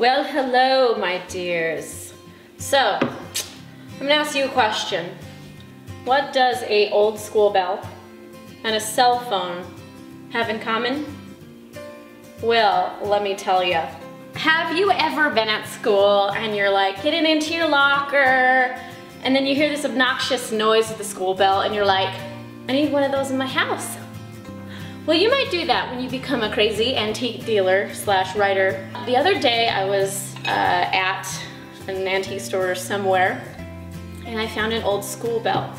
Well, hello, my dears. So, I'm gonna ask you a question. What does a old school bell and a cell phone have in common? Well, let me tell you. Have you ever been at school and you're like getting into your locker and then you hear this obnoxious noise of the school bell and you're like, I need one of those in my house. Well, you might do that when you become a crazy antique dealer slash writer. The other day I was uh, at an antique store somewhere and I found an old school bell.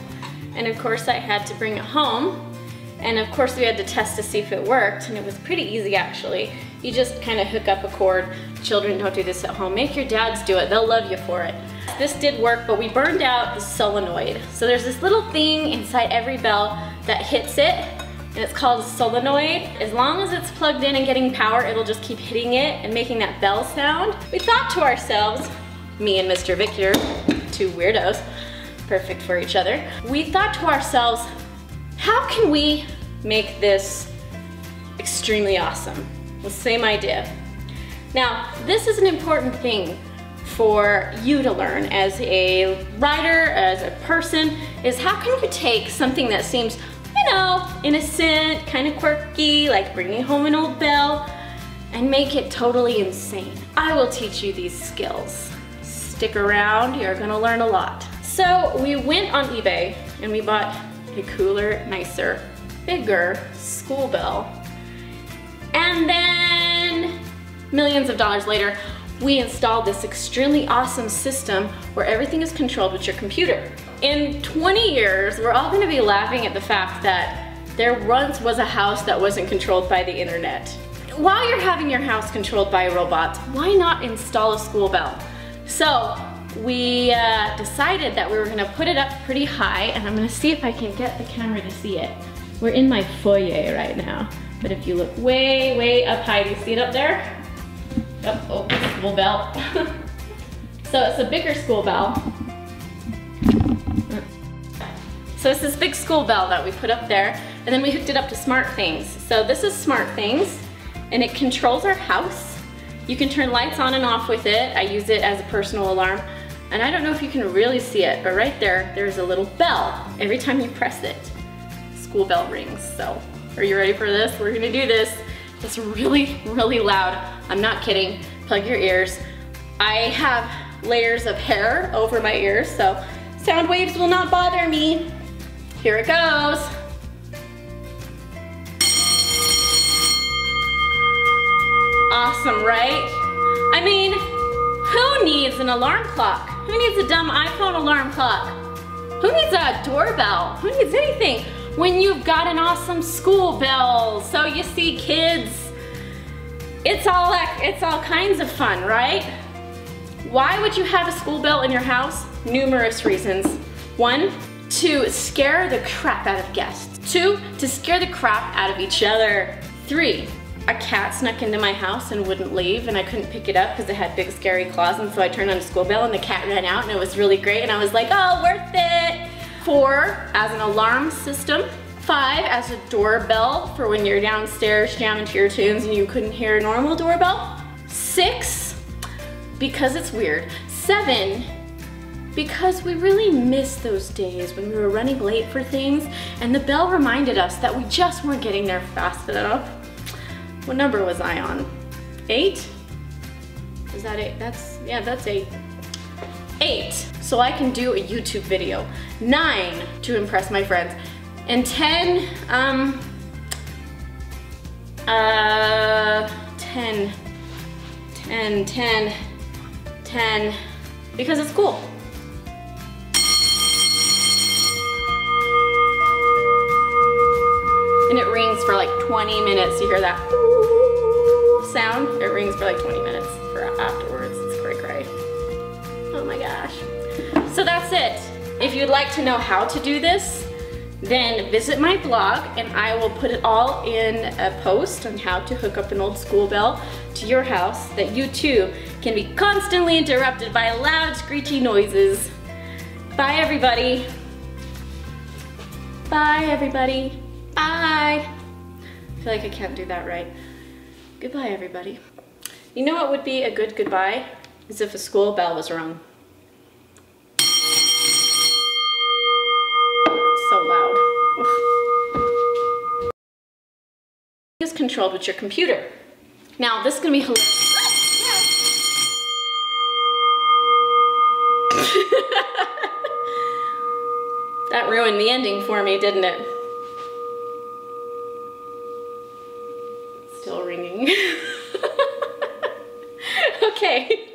And of course I had to bring it home and of course we had to test to see if it worked and it was pretty easy actually. You just kind of hook up a cord. Children don't do this at home. Make your dads do it, they'll love you for it. This did work, but we burned out the solenoid. So there's this little thing inside every bell that hits it it's called solenoid. As long as it's plugged in and getting power, it'll just keep hitting it and making that bell sound. We thought to ourselves, me and Mr. Viktor, two weirdos, perfect for each other, we thought to ourselves, how can we make this extremely awesome? The same idea. Now, this is an important thing for you to learn as a writer, as a person, is how can you take something that seems you know, innocent, kind of quirky, like bringing home an old bell, and make it totally insane. I will teach you these skills. Stick around, you're gonna learn a lot. So we went on eBay and we bought a cooler, nicer, bigger school bell. And then millions of dollars later, we installed this extremely awesome system where everything is controlled with your computer. In 20 years, we're all gonna be laughing at the fact that there once was a house that wasn't controlled by the internet. While you're having your house controlled by robots, why not install a school bell? So we uh, decided that we were gonna put it up pretty high and I'm gonna see if I can get the camera to see it. We're in my foyer right now, but if you look way, way up high, do you see it up there? Oh, oh school bell. so it's a bigger school bell. So it's this big school bell that we put up there, and then we hooked it up to SmartThings. So this is SmartThings, and it controls our house. You can turn lights on and off with it. I use it as a personal alarm. And I don't know if you can really see it, but right there, there's a little bell. Every time you press it, school bell rings. So are you ready for this? We're gonna do this. It's really, really loud. I'm not kidding. Plug your ears. I have layers of hair over my ears, so sound waves will not bother me. Here it goes. Awesome, right? I mean, who needs an alarm clock? Who needs a dumb iPhone alarm clock? Who needs a doorbell? Who needs anything? when you've got an awesome school bell. So you see kids, it's all, it's all kinds of fun, right? Why would you have a school bell in your house? Numerous reasons. One, to scare the crap out of guests. Two, to scare the crap out of each other. Three, a cat snuck into my house and wouldn't leave and I couldn't pick it up because it had big scary claws and so I turned on the school bell and the cat ran out and it was really great and I was like, oh, worth it. Four, as an alarm system. Five, as a doorbell for when you're downstairs jamming to your tunes and you couldn't hear a normal doorbell. Six, because it's weird. Seven, because we really miss those days when we were running late for things and the bell reminded us that we just weren't getting there fast enough. What number was I on? Eight? Is that eight? That's, yeah, that's eight. Eight, so I can do a YouTube video. Nine, to impress my friends. And 10, um, uh, 10, 10, 10, 10, because it's cool. 20 minutes. You hear that sound? It rings for like 20 minutes for afterwards. It's cray cray. Oh my gosh. So that's it. If you'd like to know how to do this, then visit my blog and I will put it all in a post on how to hook up an old school bell to your house that you too can be constantly interrupted by loud screechy noises. Bye everybody. Bye everybody. Bye. I feel like I can't do that right. Goodbye everybody. You know what would be a good goodbye? Is if a school bell was rung. So loud. Is controlled with your computer. Now this is gonna be hilarious. that ruined the ending for me, didn't it? okay.